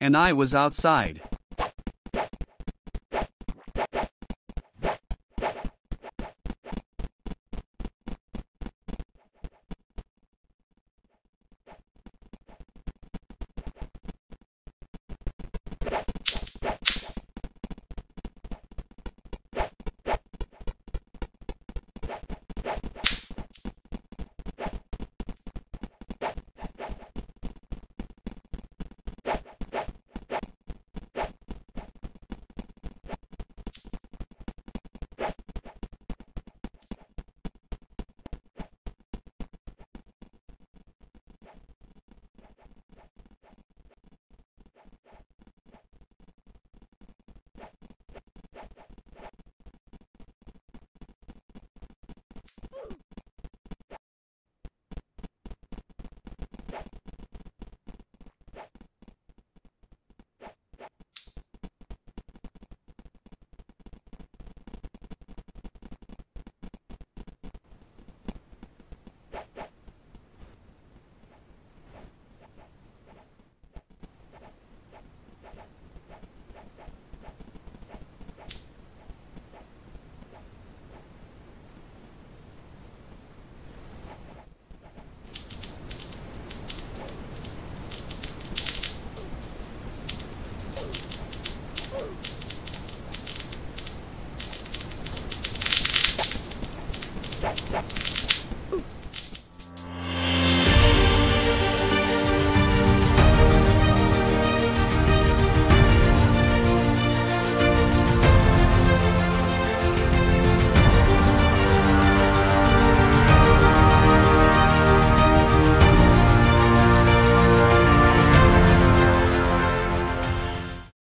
and I was outside.